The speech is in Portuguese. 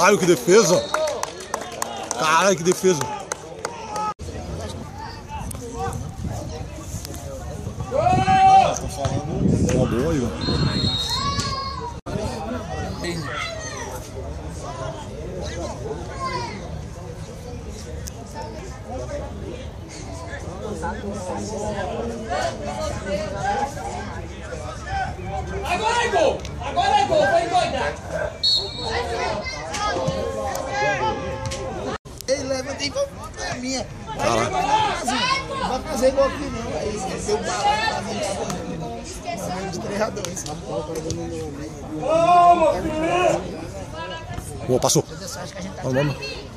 Caralho, que defesa! Caralho, que defesa! Boa, boa, Igor. Agora é gol! Agora é gol! Vai endoidar! Ele levanta e é minha. Vai fazer igual aqui não. Aí deu bala pra mim. De 3 a 2. Boa, passou. Vamos, vamos.